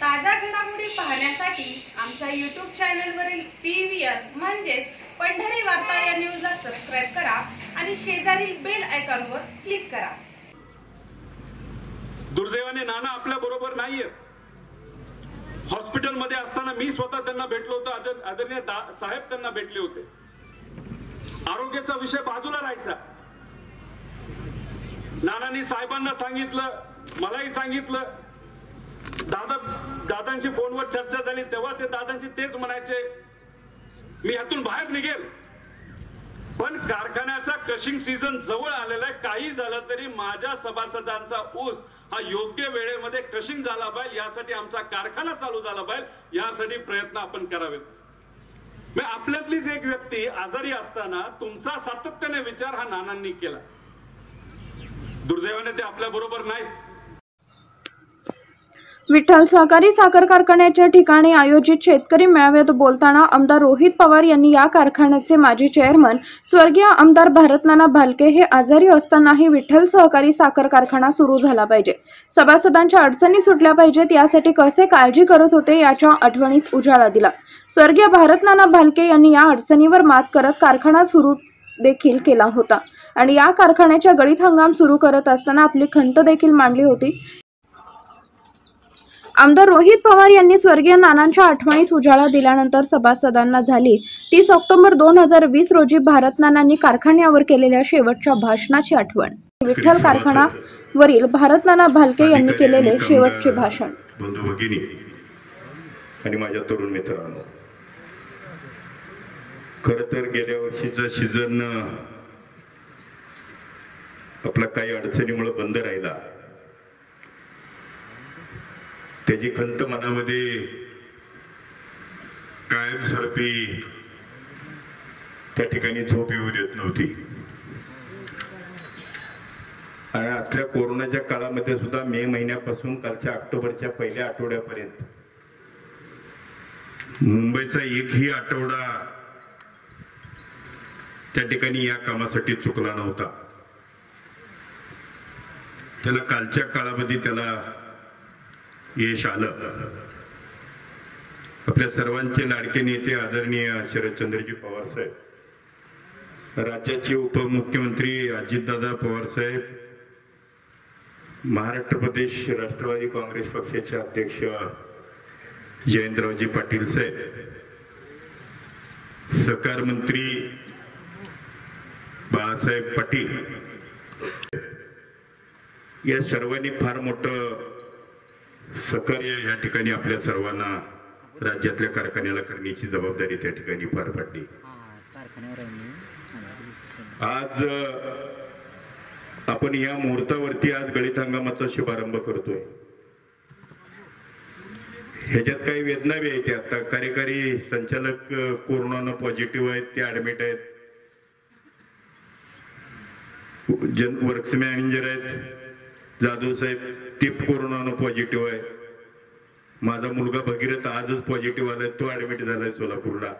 ताज्या घडामोडी पाहण्यासाठी आमच्या यूट्यूब चॅनलवरील पी व्ही आर म्हणजेच पंढरी वार्ता या न्यूजला सबस्क्राईब करा आणि शेजारील बेल आयकॉनवर क्लिक करा. दुर्दैवाने नाना आपल्या बरोबर नाहीये. हॉस्पिटलमध्ये असताना मी स्वतः त्यांना भेटलो होतो आदरणीय दा- साहेब त्यांना भेटले होते. आरोग्याचा विषय बाजूला राहायचा. नानांनी साहेबांना सांगितलं मलाही सांगितलं दादा दादांशी फोनवर चर्चा झाली तेव्हा ते दादांशी तेच म्हणायचे मी ह्यातून बाहेर निघेल. पण कारखान्याचा क्रशिंग सीझन जवळ आलेला आहे. काही झालं तरी माझ्या सभासदांचा ऊस हा योग्य वेळेमध्ये क्रशिंग झाला पाहिजे यासाठी आमचा कारखाना चालू झाला पाहिजे यासाठी प्रयत्न आपण करावेत. मग आपल्यातलीच एक व्यक्ती आजारी असताना तुमचा सातत्याने विचार हा नानांनी केला. दुर्दैवाने ते आपल्या बरोबर नाहीत. विठ्ठल सहकारी साखर कारखान्याच्या ठिकाणी आयोजित शेतकरी मेळाव्यात बोलताना आमदार रोहित पवार यांनी या कारखान्याचे माजी चेअरमन स्वर्गीय आमदार भारतनाना भालके हे आजारी असतानाही विठ्ठल सहकारी साखर कारखाना सुरू झाला पाहिजे. सभासदांच्या अडचणी सुटल्या पाहिजेत यासाठी कसे काळजी करत होते याच्या आठवणीस उजाळा दिला. स्वर्गीय भारतनाना भालके यांनी या अडचणीवर मात करत कारखाना सुरू देखील केला होता. आणि या कारखान्याच्या गळीत हंगाम सुरू करत असताना आपली खंत देखील मांडली होती. आमदार रोहित पवार यांनी स्वर्गीय नानांच्या आठवणीस उजाळा दिल्यानंतर सभासदांना झाली. तीस ऑक्टोबर दोन हजार वीस रोजी भारत नानांनी कारखान्यावर केलेल्या शेवटच्या भाषणाची आठवण. विठ्ठल कारखानावरील भारत नाना भालके यांनी केलेले शेवटचे भाषण. बंधू भगिनी आणि माझ्या तरुण मित्रांनो खर तर गेल्या वर्षीचा सीझन आपला काही अडचणीमुळे बंद राहिला. त्याची खंत मनामध्ये कायमस्वरूपी त्या ठिकाणी झोप येऊ देत नव्हती. आणि असल्या कोरोनाच्या काळामध्ये सुद्धा मे महिन्यापासून कालच्या ऑक्टोबरच्या पहिल्या आठवड्यापर्यंत मुंबईचा एकही आठवडा त्या ठिकाणी या कामासाठी चुकला नव्हता. त्याला कालच्या काळामध्ये त्याला यश आलं. आपल्या सर्वांचे लाडके नेते आदरणीय शरदचंद्रजी पवार साहेब राज्याचे उपमुख्यमंत्री अजितदादा पवार साहेब महाराष्ट्र प्रदेश राष्ट्रवादी काँग्रेस पक्षाचे अध्यक्ष जयंतरावजी पाटील साहेब सहकार मंत्री बाळासाहेब पाटील या सर्वांनी फार मोठं सहकार्य या ठिकाणी आपल्या सर्वांना राज्यातल्या कारखान्याला करण्याची जबाबदारी त्या ठिकाणी पार पडली. आज आपण या मुहूर्तावरती आज गळीत हंगामाचा शुभारंभ करतोय. ह्याच्यात काही वेदना बी आहेत आता कार्यकारी संचालक कोरोनानं पॉझिटिव्ह आहेत ते ऍडमिट आहेत. जन वर्क्स मॅनेजर आहेत जाधव साहेब. टिप कोरोनानं पॉझिटिव्ह आहे. माझा मुलगा भगीरथ आजच पॉझिटिव्ह आलाय तो ऍडमिट झालाय सोलापूरला.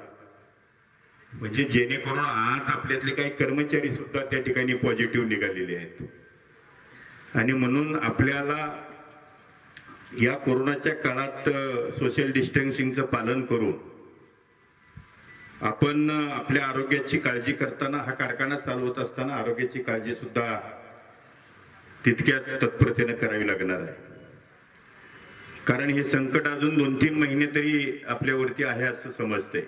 म्हणजे जेणेकरून आत आपल्यातले काही कर्मचारी सुद्धा त्या ठिकाणी पॉझिटिव्ह निघालेले आहेत. आणि म्हणून आपल्याला या कोरोनाच्या काळात सोशल डिस्टन्सिंगचं पालन करून आपण आपल्या आरोग्याची काळजी करताना हा कारखाना चालवत असताना आरोग्याची काळजी सुद्धा तितक्याच तत्परतेने करावी लागणार आहे. कारण हे संकट अजून दोन तीन महिने तरी आपल्यावरती आहे असं समजते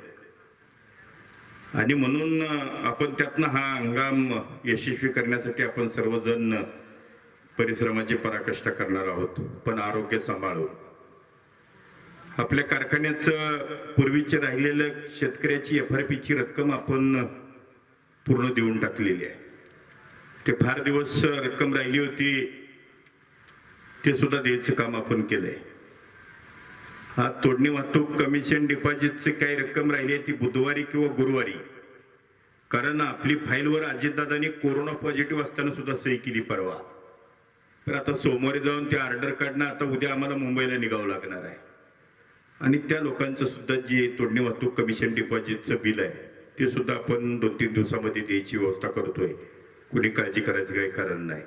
आणि म्हणून आपण त्यातनं हा हंगाम यशस्वी करण्यासाठी आपण सर्वजण परिश्रमाची पराकष्ठा करणार आहोत. पण आरोग्य सांभाळून आपल्या कारखान्याचं पूर्वीचे राहिलेलं शेतकऱ्याची एफ आर पीची रक्कम आपण पूर्ण देऊन टाकलेली आहे. ते फार दिवस रक्कम राहिली होती ते सुद्धा द्यायचं काम आपण केलंय. हा तोडणी वाहतूक कमिशन डिपॉझिटची काही रक्कम राहिली आहे ती बुधवारी किंवा गुरुवारी. कारण आपली फाईलवर अजितदादांनी कोरोना पॉझिटिव्ह असताना सुद्धा सही केली परवा. तर आता सोमवारी जाऊन ते ऑर्डर काढणं आता उद्या आम्हाला मुंबईला निघावं लागणार आहे. आणि त्या लोकांचं सुद्धा जी तोडणी वाहतूक कमिशन डिपॉझिटचं बिल आहे ते सुद्धा आपण दोन तीन दिवसामध्ये द्यायची व्यवस्था करतोय. कुणी काळजी करायचं काही कारण नाही.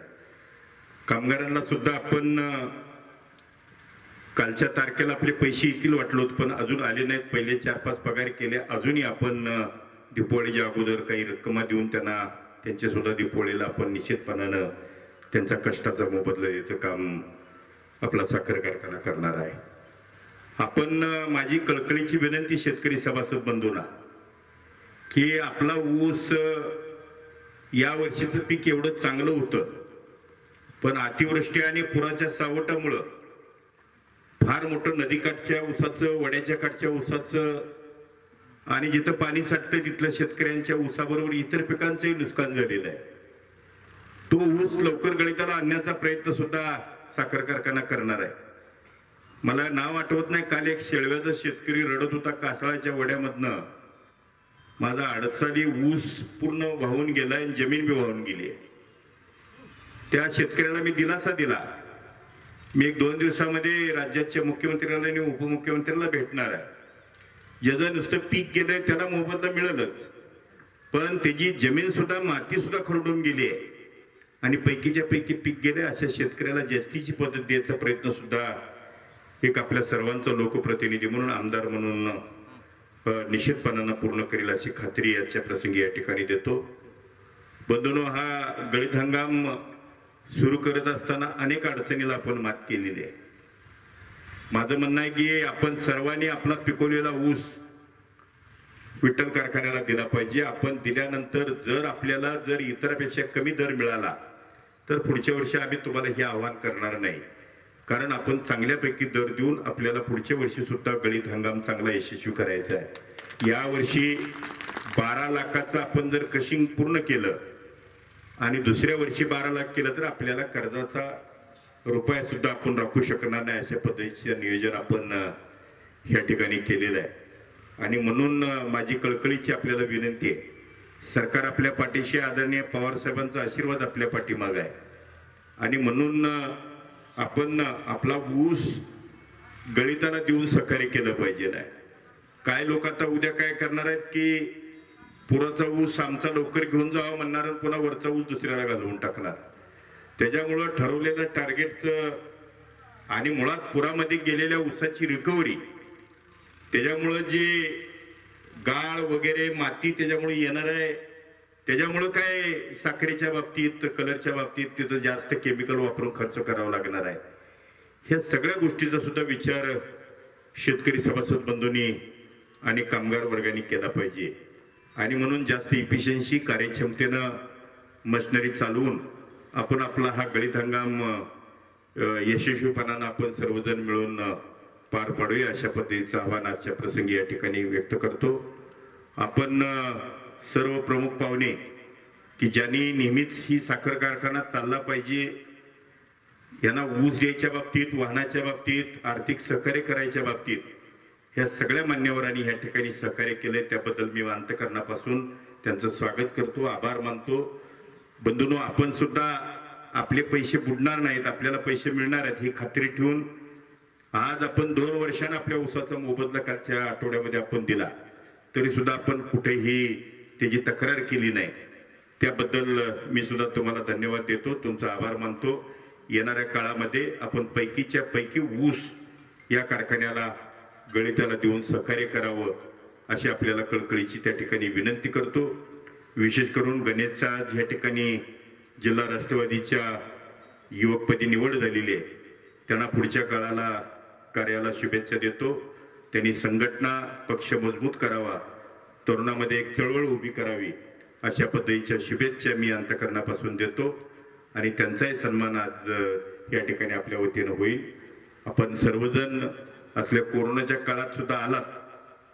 कामगारांना सुद्धा आपण कालच्या तारखेला आपले पैसे येतील वाटलो होतं पण अजून आले नाहीत. पहिले चार पाच पगार केले. अजूनही आपण दिपोळीच्या अगोदर काही रक्कमा देऊन त्यांना त्यांच्या सुद्धा दिपोळीला आपण निश्चितपणानं त्यांच्या कष्टाचा मोबदला याचं काम आपला साखर कारखाना करणार आहे. आपण माझी कळकळीची विनंती शेतकरी सभासद बंधूंना की आपला ऊस या वर्षीचं पीक एवढं चांगलं होतं. पण अतिवृष्टी आणि पुराच्या सावटामुळं फार मोठं नदीकाठच्या ऊसाचं वड्याच्या काठच्या ऊसाचं आणि जिथं पाणी साठतं तिथल्या शेतकऱ्यांच्या ऊसाबरोबर इतर पिकांचंही नुकसान झालेलं आहे. तो ऊस लवकर गळिताला आणण्याचा प्रयत्न सुद्धा साखर कारखाना करणार आहे. मला नाव आठवत नाही काल एक शेळव्याचा शेतकरी रडत होता कासळाच्या वड्यामधनं. माझा अडसाडी ऊस पूर्ण वाहून गेला आणि जमीन बी वाहून गेली आहे. त्या शेतकऱ्याला मी दिलासा दिला. मी एक दोन दिवसामध्ये राज्याच्या मुख्यमंत्र्याला आणि उपमुख्यमंत्र्याला भेटणार आहे. ज्याचं नुसतं पीक गेलंय त्याला मोबदला मिळेलच. पण त्याची जमीन सुद्धा माती सुद्धा खरडून गेली आहे. आणि पैकीच्या पैकी पीक गेले अशा शेतकऱ्याला जास्तीची पद्धत द्यायचा प्रयत्न सुद्धा एक आपल्या सर्वांचा लोकप्रतिनिधी म्हणून आमदार म्हणून निश्चितपणानं पूर्ण करेल अशी खात्री याच्या प्रसंगी या ठिकाणी देतो. बंधूनो हा गळीत हंगाम सुरू करत असताना अनेक अडचणीला आपण मात केलेली आहे. माझं म्हणणं आहे की आपण सर्वांनी आपला पिकवलेला ऊस विठ्ठल कारखान्याला दिला पाहिजे. आपण दिल्यानंतर जर आपल्याला जर इतरापेक्षा कमी दर मिळाला तर पुढच्या वर्षी आम्ही तुम्हाला हे आव्हान करणार नाही. कारण आपण चांगल्यापैकी दर देऊन आपल्याला पुढच्या वर्षी सुद्धा गळीत हंगाम चांगला यशस्वी करायचा आहे. यावर्षी बारा लाखाचं आपण जर क्रशिंग पूर्ण केलं आणि दुसऱ्या वर्षी बारा लाख केलं तर आपल्याला कर्जाचा रुपया सुद्धा आपण राखू शकणार नाही अशा पद्धतीचं नियोजन आपण या ठिकाणी केलेलं आहे. आणि म्हणून माझी कळकळीची आपल्याला विनंती आहे. सरकार आपल्या पाठीशी आदरणीय पवारसाहेबांचा आशीर्वाद आपल्या पाठीमाग आहे. आणि म्हणून आपण आपला ऊस गळिताला देऊन सहकार्य केलं पाहिजे नाही काय लोक आता उद्या काय करणार आहेत की पुराचा ऊस आमचा लवकर घेऊन जावा म्हणणार पुन्हा वरचा ऊस दुसऱ्याला घालवून टाकणार. त्याच्यामुळं ठरवलेलं टार्गेटचं आणि मुळात पुरामध्ये गेलेल्या ऊसाची रिकव्हरी त्याच्यामुळं जे गाळ वगैरे माती त्याच्यामुळे येणार आहे त्याच्यामुळं काय साखरेच्या बाबतीत कलरच्या बाबतीत तिथं जास्त केमिकल वापरून खर्च करावा लागणार आहे. ह्या सगळ्या गोष्टीचा सुद्धा विचार शेतकरी सभासद बंधूंनी आणि कामगार वर्गाने केला पाहिजे. आणि म्हणून जास्त इफिशियन्सी कार्यक्षमतेनं मशिनरी चालवून आपण आपला हा गळीत हंगाम यशस्वीपणानं आपण सर्वजण मिळून पार पाडूया अशा पद्धतीचं आव्हान आजच्या प्रसंगी या ठिकाणी व्यक्त करतो. आपण सर्व प्रमुख पाहुणे की ज्यांनी नेहमीच ही साखर कारखाना चालला पाहिजे यांना ऊस द्यायच्या बाबतीत वाहनाच्या बाबतीत आर्थिक सहकार्य करायच्या बाबतीत ह्या सगळ्या मान्यवरांनी ह्या ठिकाणी सहकार्य केले. त्याबद्दल मी अंतकरणापासून त्यांचं स्वागत करतो आभार मानतो. बंधूनो आपण सुद्धा आपले पैसे बुडणार नाहीत आपल्याला पैसे मिळणार आहेत ही खात्री ठेवून आज आपण दोन वर्षांना आपल्या ऊसाचा मोबदला कालच्या आठवड्यामध्ये आपण दिला. तरी सुद्धा आपण कुठेही त्याची तक्रार केली नाही त्याबद्दल मी सुद्धा तुम्हाला धन्यवाद देतो. तुमचा आभार मानतो. येणाऱ्या काळामध्ये आपण पैकीच्या पैकी ऊस या कारखान्याला गणिताला देऊन सहकार्य करावं अशी आपल्याला कळकळीची त्या ठिकाणी विनंती करतो. विशेष करून गणेशचा ज्या ठिकाणी जिल्हा राष्ट्रवादीच्या युवकपदी निवड झालेली आहे त्यांना पुढच्या काळाला कार्याला शुभेच्छा देतो. त्यांनी संघटना पक्ष मजबूत करावा तरुणामध्ये एक चळवळ उभी करावी अशा पद्धतीच्या शुभेच्छा मी अंतकरणापासून देतो. आणि त्यांचाही सन्मान आज या ठिकाणी आपल्या वतीनं होईल. आपण सर्वजण असल्या कोरोनाच्या काळात सुद्धा आलात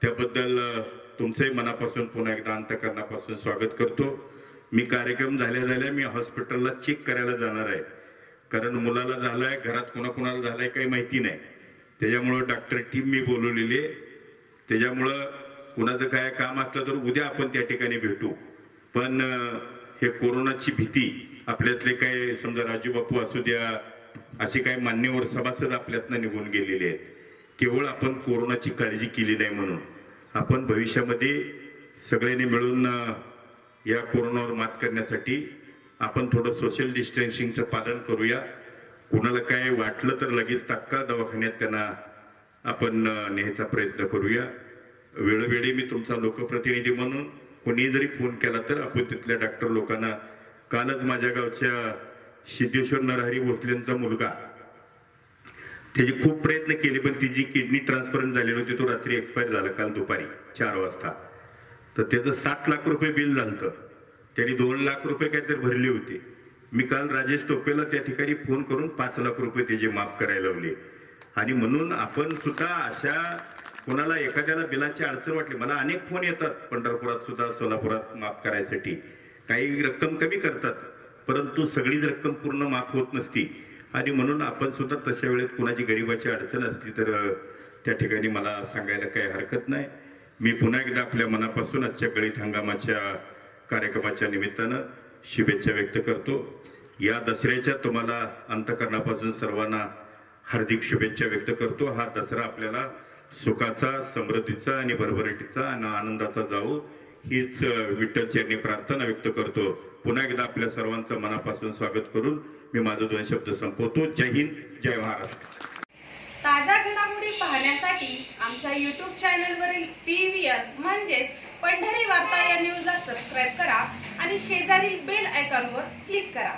त्याबद्दल तुमचंही मनापासून पुन्हा एकदा अंतकरणापासून स्वागत करतो. मी कार्यक्रम झाल्या झाल्या मी हॉस्पिटलला चेक करायला जाणार आहे. कारण मुलाला झालाय घरात कोणाकोणाला आहे काही माहिती नाही. त्याच्यामुळं डॉक्टर टीम मी बोलवलेली आहे. त्याच्यामुळं कुणाचं काय काम असलं तर उद्या आपण त्या ठिकाणी भेटू. पण हे कोरोनाची भीती आपल्यातले काय समजा राजू बापू असू द्या असे काही मान्यवर सभासद आपल्यातनं निघून गेलेले आहेत. केवळ आपण कोरोनाची काळजी केली नाही म्हणून. आपण भविष्यामध्ये सगळ्यांनी मिळून या कोरोनावर मात करण्यासाठी आपण थोडं सोशल डिस्टन्सिंगचं पालन करूया. कुणाला काय वाटलं तर लगेच तात्काळ दवाखान्यात त्यांना आपण न्यायचा प्रयत्न करूया. वेळोवेळी मी तुमचा लोकप्रतिनिधी म्हणून कोणी जरी फोन केला तर आपण तिथल्या डॉक्टर लोकांना कालच माझ्या गावच्या सिद्धेश्वर नरहरी भोसलेंचा मुलगा त्याचे खूप प्रयत्न केले पण तिची किडनी ट्रान्सपरंट झालेली होती तो रात्री एक्सपायर झाला काल दुपारी चार वाजता. तर त्याचं सात लाख रुपये बिल झालं त्यांनी दोन लाख रुपये काहीतरी भरले होते. मी काल राजेश टोपेला त्या ठिकाणी फोन करून पाच लाख रुपये त्याचे माफ करायला लावले. आणि म्हणून आपण सुद्धा अशा कोणाला एखाद्याला बिलाची अडचण वाटली मला अनेक फोन येतात पंढरपुरात सुद्धा सोलापुरात माफ करायसाठी. काही रक्कम कमी करतात परंतु सगळीच रक्कम पूर्ण माफ होत नसती. आणि म्हणून आपण सुद्धा तशा वेळेत कुणाची गरिबाची अडचण असली तर त्या ठिकाणी मला सांगायला काही हरकत नाही. मी पुन्हा एकदा आपल्या मनापासून आजच्या गळीत हंगामाच्या कार्यक्रमाच्या निमित्तानं शुभेच्छा व्यक्त करतो. या दसऱ्याच्या तुम्हाला अंतकरणापासून सर्वांना हार्दिक शुभेच्छा व्यक्त करतो. हा दसरा आपल्याला सुखाचा समृद्धीचा आणि भरभराटीचा आणि आनंदाचा जाऊ हीच विठ्ठलचरणी प्रार्थना व्यक्त करतो. पुन्हा एकदा आपल्या सर्वांचं मनापासून स्वागत करून मी माझं दोन शब्द संपवतो. जय हिंद जय महाराष्ट्र. ताज्या घडामोडी पाहण्यासाठी आमच्या युट्यूब चॅनलवरील पी व्ही आर म्हणजेच पंढरी वार्ता या न्यूजला सबस्क्राईब करा आणि शेजारील बेल आयकॉनवर क्लिक करा.